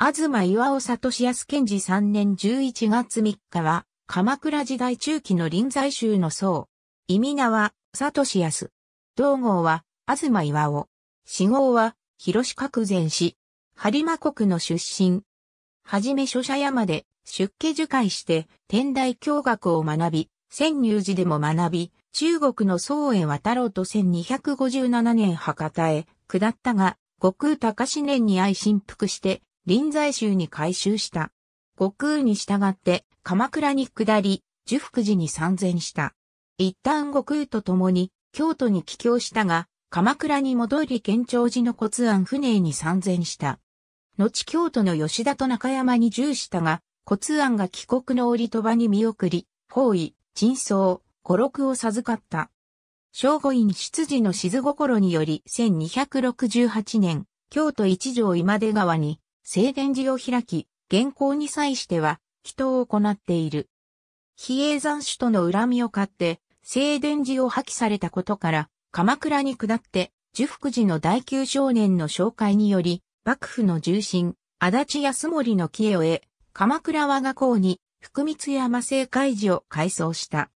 東岩尾里康健治3年11月3日は、鎌倉時代中期の臨済宗の僧。意味名は、里康。同号は、東岩尾。死号は、広四角前氏。播磨国の出身。はじめ書者山で出家受会して天台教学を学び、千入寺でも学び、中国の宋へ渡ろうと1257年博多へ下ったが、悟空高志年に愛心服して臨済宗に改宗した。悟空に従って鎌倉に下り、寿福寺に参禅した。一旦悟空と共に京都に帰郷したが、鎌倉に戻り県庁寺の骨案船に参禅した。後京都の吉田と中山に住したが、骨案が帰国の折鳥羽に見送り、方位、珍相、五六を授かった。正五院出自の静心により1268年、京都一条今出川に聖殿寺を開き、現行に際しては、祈祷を行っている。比叡山首都の恨みを買って、聖殿寺を破棄されたことから、鎌倉に下って、寿福寺の大宮少年の紹介により、幕府の重臣、足立康盛の帰を得、鎌倉我が校に、福光山政会寺を改装した。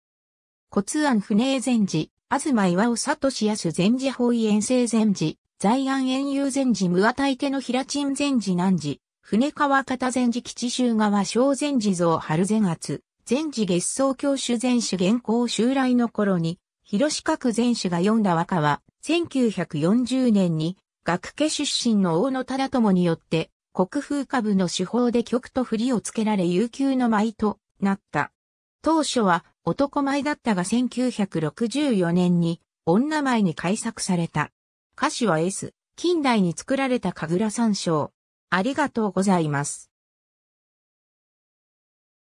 骨案船江禅寺、東岩尾里康禅寺法医遠征禅寺、在安遠遊禅寺無和大手の平鎮禅寺南寺、船川方禅寺基地州川小禅寺像春禅圧、禅寺月草教主禅師現行襲来の頃に、広四角禅師が読んだ和歌は、1940年に、学家出身の大野忠友によって、国風歌舞の手法で曲と振りをつけられ悠久の舞となった。当初は男舞だったが1964年に女舞に改作された。歌詞は S、近代に作られた神楽三章。ありがとうございます。